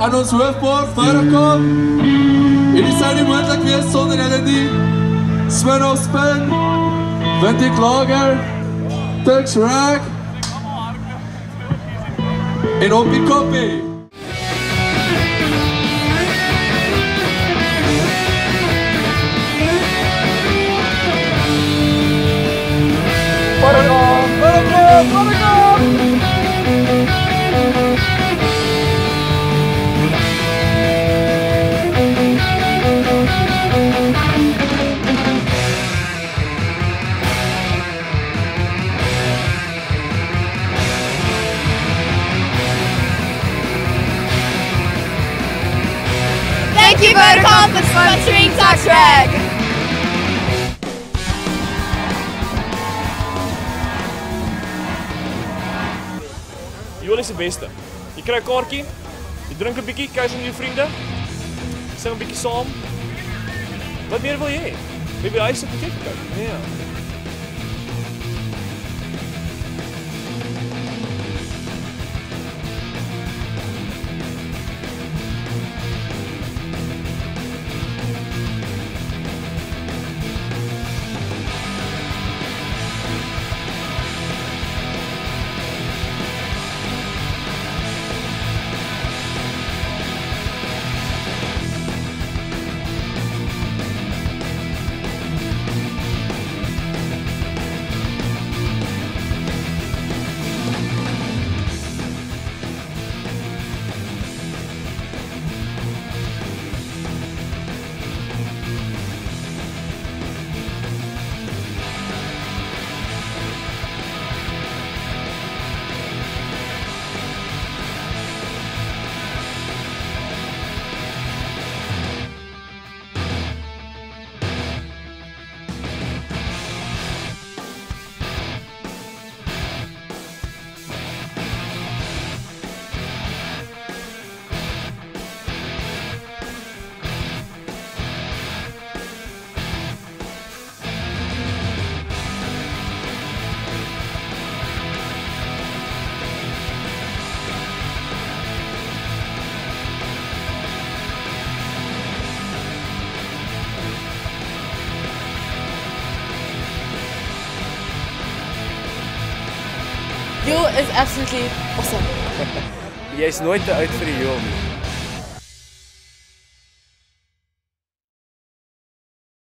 aan ons hoofbord voorkom. Hierdie sou nie moontlik wees sonder hulle nie. Swin of Spin, Vintage Lager, Tuks Rag en op die koppie. You, Vodacom, for sponsoring Tuks Rag. Joel is die beste. Jy kry 'n kaartjie, jy drink 'n bietjie, kuis met jou vriende, sing 'n bietjie saam. Wat meer wil jy hê? Jy by die huis sit en You is absolutely awesome. Jy's nooit te oud vir die joel nie.